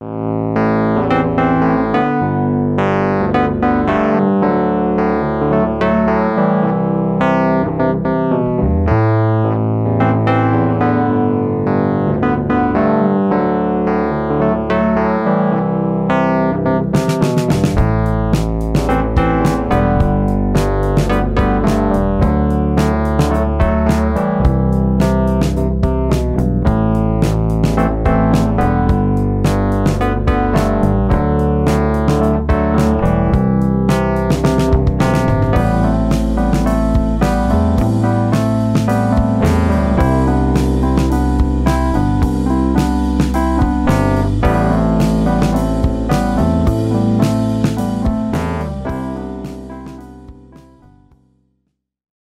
you